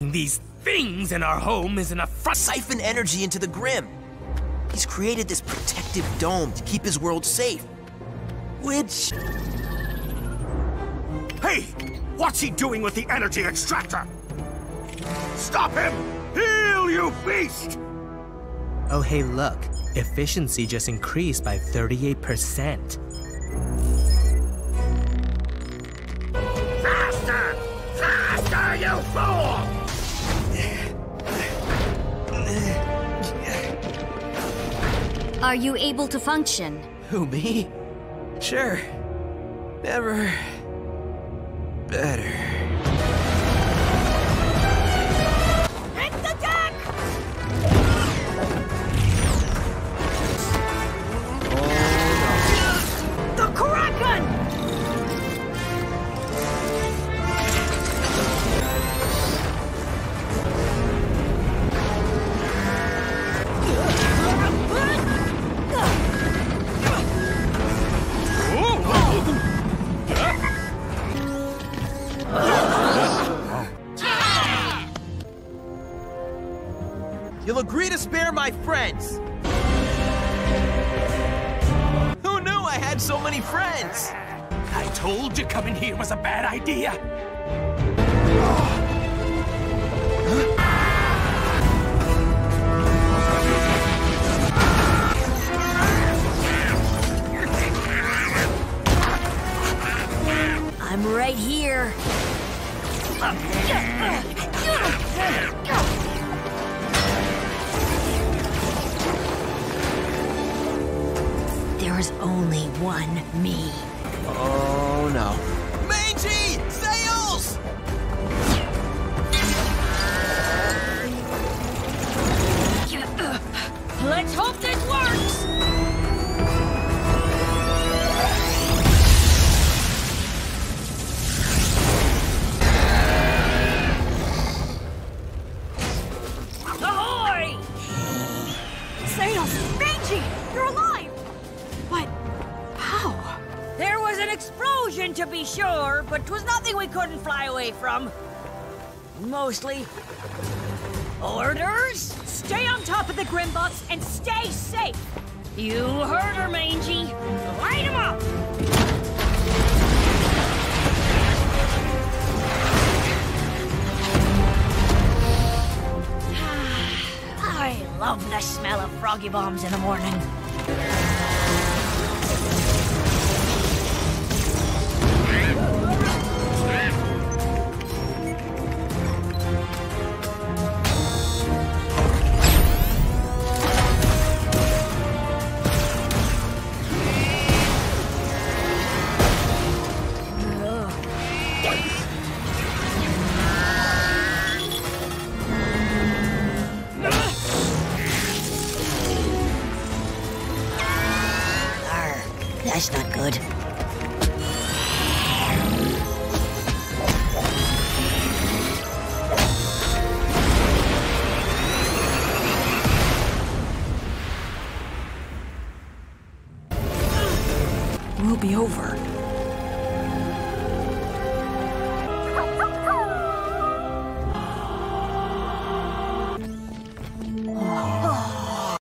These things in our home is an affront. Siphon energy into the Grim. He's created this protective dome to keep his world safe. Which... Hey! What's he doing with the energy extractor? Stop him! Heal, you beast! Oh, hey, look. Efficiency just increased by 38%. Faster! Faster, you fool! Are you able to function? Who, me? Sure. Never... better. You'll agree to spare my friends! Who knew I had so many friends? I told you coming here was a bad idea. I'm right here. There is only one me. Oh no. Mangey! Sails! Let's hope There was an explosion, to be sure, but 'twas nothing we couldn't fly away from. Mostly. Orders? Stay on top of the Grimbots and stay safe! You heard her, Mangey. Light 'em up! I love the smell of froggy bombs in the morning. that's not good. We'll be over.